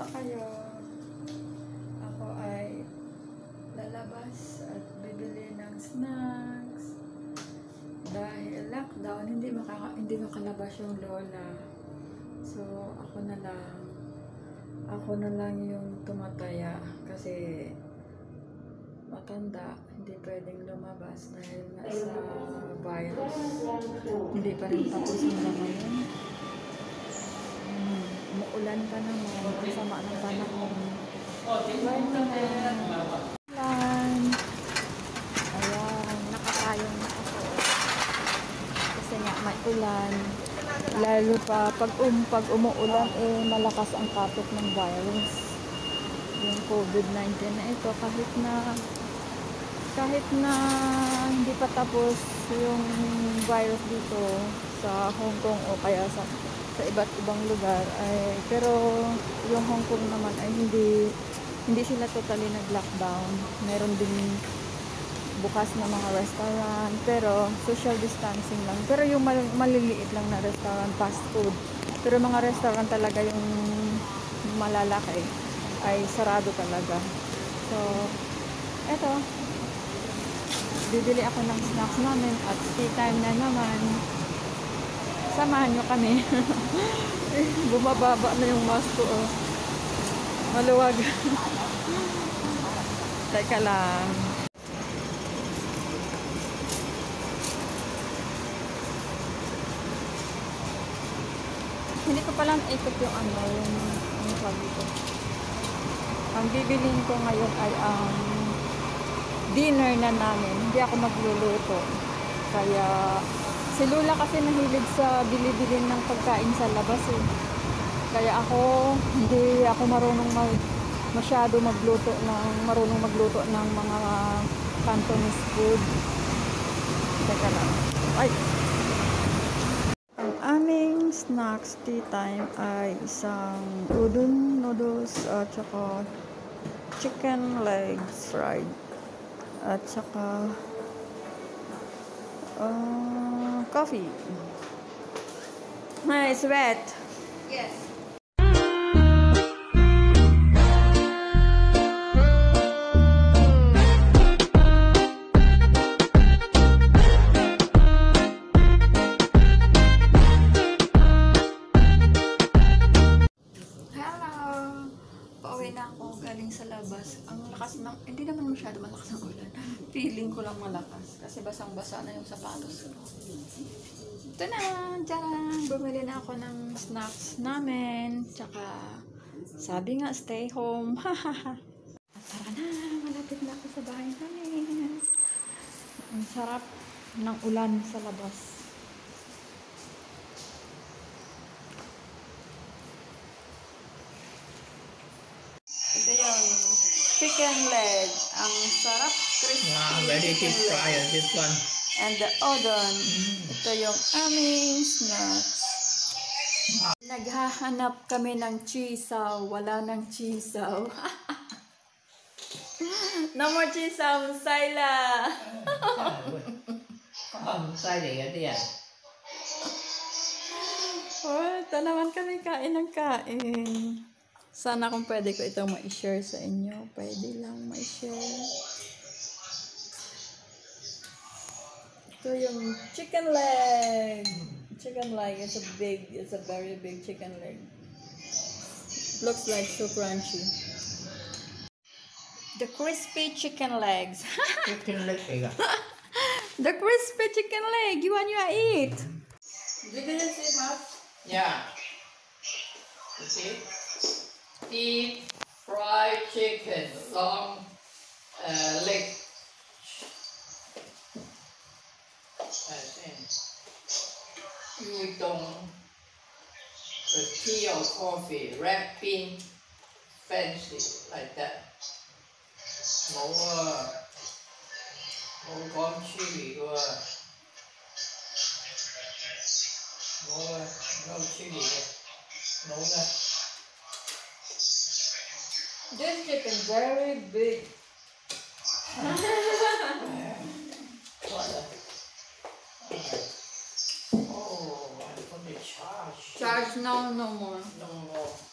Kamusta kayo? Ako ay lalabas at bibili ng snacks. Dahil lockdown, hindi, makaka, hindi makalabas yung lola. So, ako na lang. Ako na lang yung tumataya kasi matanda, hindi pwedeng lumabas dahil nga sa virus. Hindi pa rin tapos yung ngayon. Hmm, umuulan pa naman. Ang sama ng panahon. Ulan. Ayan, nakakayong na ako. Kasi nga may ulan. Lalo pa pag, um, pag umuulan, eh, malakas ang kapit ng virus. Yung COVID-19 na ito, kahit na kahit na hindi pa tapos yung virus dito sa Hong Kong o kaya sa sa iba't ibang lugar ay pero yung Hong Kong naman ay hindi hindi sila totally nag-lockdown. Meron din bukas na mga restaurant pero social distancing lang. Pero yung mal- maliliit lang na restaurant, fast food. Pero mga restaurant talaga yung malalaki ay sarado talaga. So, eto, bibili ako ng snacks namin at tea time na naman. Samahan nyo kami. Bumababa na yung mask ko. Oh. Maluwag. Teka lang. Hindi ko palang ikot yung ano, yung, yung sabi ko. Ang bibilin ko ngayon ay ang dinner na namin. Hindi ako magluluto. Kaya si Lula kasi nahilig sa bili-bilin ng pagkain sa labas eh. Kaya ako, hindi ako marunong mag, masyado magluto ng, marunong magluto ng mga Cantonese food. Teka lang. Ay! Ang aming snacks tea time ay isang udon noodles at saka chicken legs fried at saka uh, coffee. Hi, it's wet. Yes. Tcharan! Bumili na ako ng snacks namin. Tsaka, sabi nga, stay home. Tara na! Malapit na ako sa bahay namin. Ang sarap ng ulan sa labas. Ito yung chicken leg. Ang sarap, crispy Wow, very chicken deep leg. fryer, this one. And the udon. Ito yung aming snacks. Naghahanap kami ng chisaw. Wala ng chisaw. no more chisaw, Sayla. Gì ở đây à? Oh, ito naman kami kain ng kain. Sana kung pwede ko itong ma-share sa inyo. Pwede lang ma-share. Ito yung chicken leg. Chicken leg. It's a big, it's a very big chicken leg. Looks like so crunchy. The crispy chicken legs. Chicken leg kìa. the crispy chicken leg. You want you eat? Did you see how? Yeah. You see? Deep fried chicken, long uh, leg. I think. You don't the tea or coffee, red bean, fancy like that.冇啊，冇讲 chili 嘅喎，冇啊，冇 chili 嘅，冇嘅。 This chicken very big. Now no more. No more.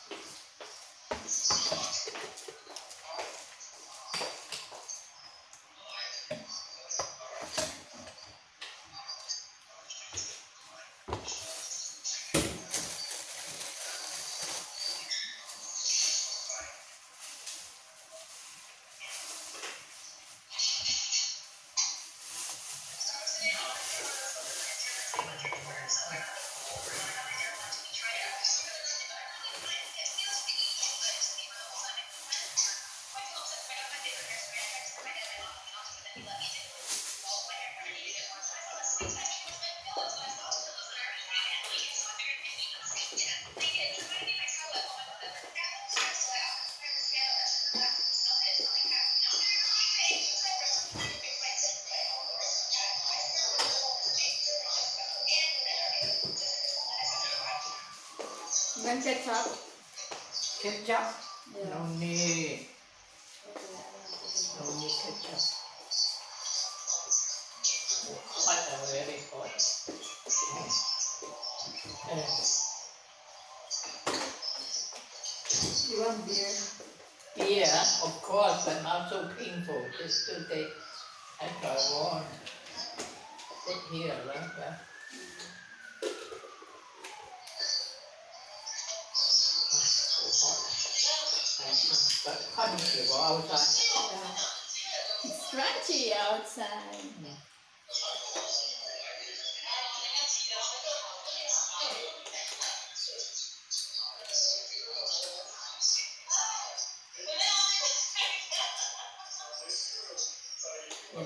Ketchup? Ketchup? Yeah. No need. No need ketchup. Hot and very hot. Uh, You want beer? yeah, of course, but not so painful. Just to take extra warm. Sit here, right? Yeah. So hot. I think, but comfortable outside. Yeah. It's crunchy outside.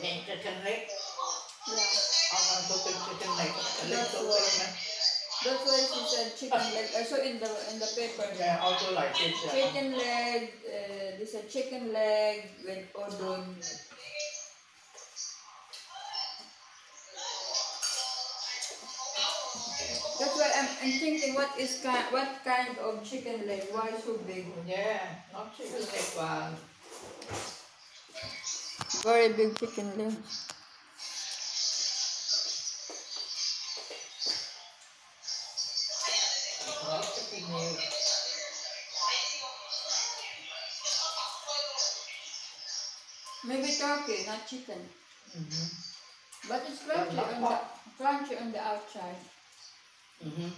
Need chicken leg? Yeah. How come to chicken leg? The leg That's That's why she said chicken leg. I saw in the in the paper. Yeah, also like this. uh, Chicken leg. Uh, this a chicken leg with udon. That's why I'm, I'm thinking what is kind what kind of chicken leg? Why so big? Yeah, not chicken leg one. Very big chicken leg. Turkey, not chicken. Mm-hmm. But it's crunchy on the crunchy on the outside. Mm-hmm.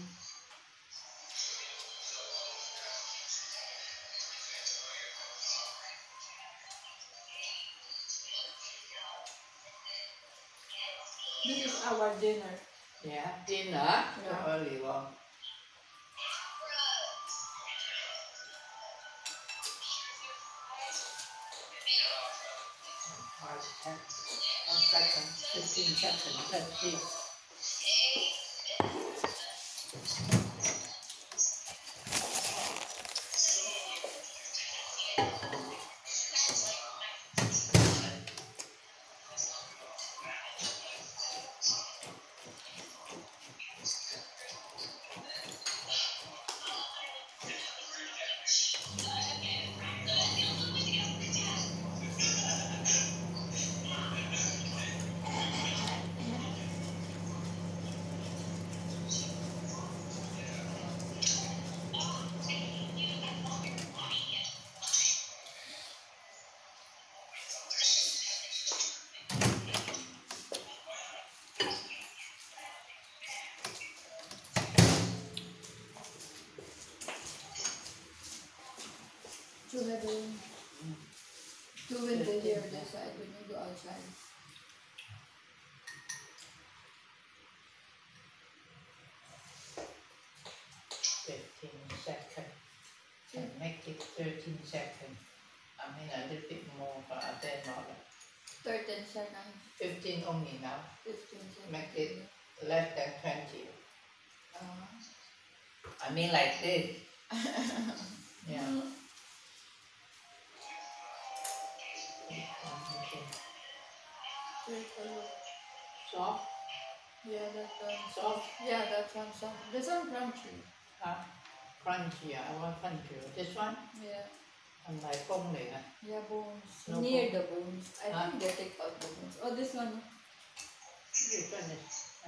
This is our dinner. Yeah, dinner. Yeah. early one. One second, fifteen seconds, let's see. Two window here on this side when you go outside. Fifteen second. Can make it thirteen second. I mean a little bit more, but then not. Thirteen seconds. Fifteen only now. Fifteen seconds. Make it less than twenty. Uh, I mean like this. Yeah. Soft? Yeah, that one. Soft? Yeah, that one soft. This one crunchy. Huh? Crunchy, I want crunchy. This one? Yeah. And like bone layer? Yeah, bones. No Near bone. the bones. I huh? think they take out the bones. Oh, this one. This one is.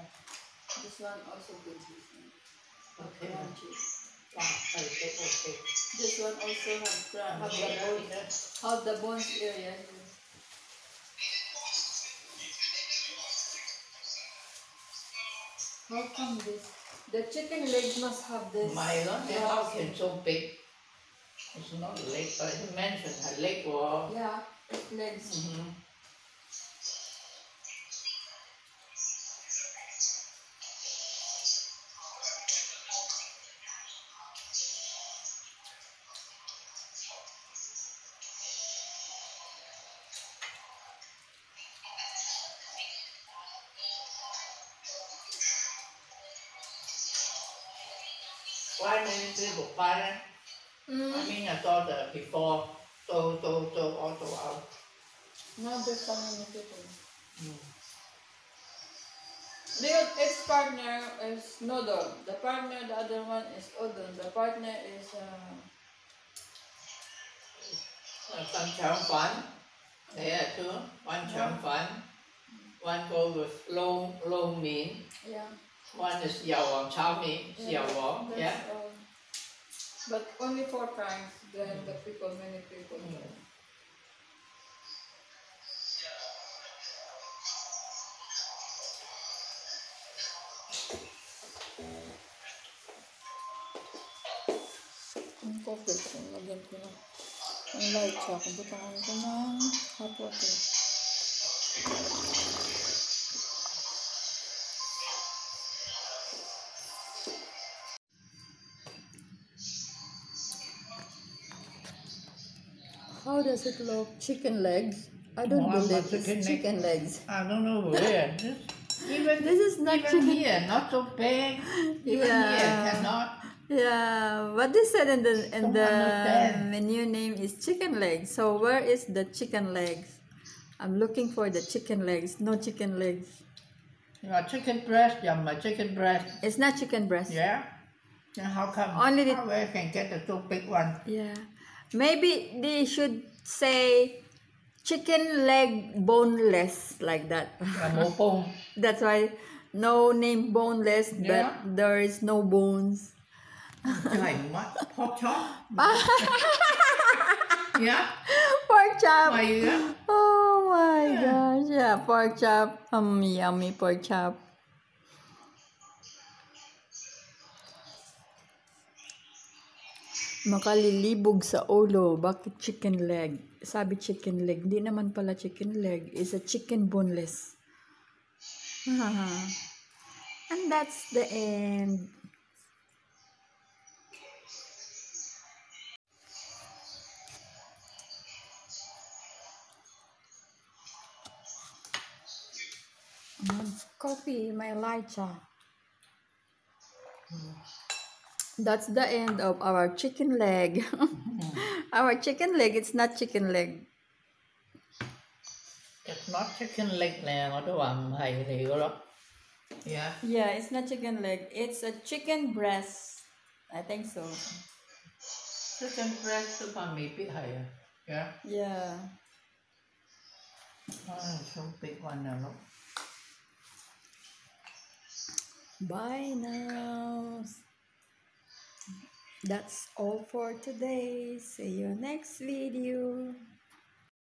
This one also good. Okay. Crunchy. Wow, okay, okay. This one also have, have, the, bones, have the bones area. How come this? The chicken leg must have this. My God, yeah. how can so big? It's not leg, but it's mention a leg was. Yeah, legs. Mm -hmm. Why many people parent? I Mm. mean, I saw the before, so, so, so, also out. Now there's so many people. Mm. The ex partner is noodle. The partner, the other one is udon. The partner is uh, Some chảo phấn. There too. One chảo phấn. One go with long long meat. yeah. One is chảo meat. Dầu on. Yeah. all. But only four times. Then the people, many people. Mm. Ang coffee ko, lagyan ko ng ang light siya. Kung butangan ko ng hot water. How does it look? Chicken legs? I don't I'm believe not it's chicken chicken legs. I don't know where. This, even This is not even chicken. here, not so big. Even Yeah. here cannot. Yeah, what they said in the in the menu name is chicken legs. So where is the chicken legs? I'm looking for the chicken legs. No chicken legs. You know, chicken breast, yeah, my chicken breast. It's not chicken breast. Yeah. Then how come? Only the- how I can get the so big one? Yeah. Maybe they should say chicken leg boneless like that. That's why no name boneless, Yeah. but there is no bones. Like what? Pork chop? yeah. Pork chop. Why yeah? Oh my Yeah. gosh. Yeah, pork chop. Um, yummy pork chop. Makalilibog sa ulo. Bakit chicken leg? Sabi chicken leg. Hindi naman pala chicken leg. It's a chicken boneless. And that's the end. Coffee, my Elijah. That's the end of our chicken leg. our chicken leg, it's not chicken leg. It's not chicken leg nè, nó đó làm thầy thì đó. Yeah. Yeah, it's not chicken leg. It's a chicken breast. I think so. Chicken breast to my meat thầy à. Yeah. Yeah. Oh, so big one now. Look. Bye now. That's all for today. See you next video.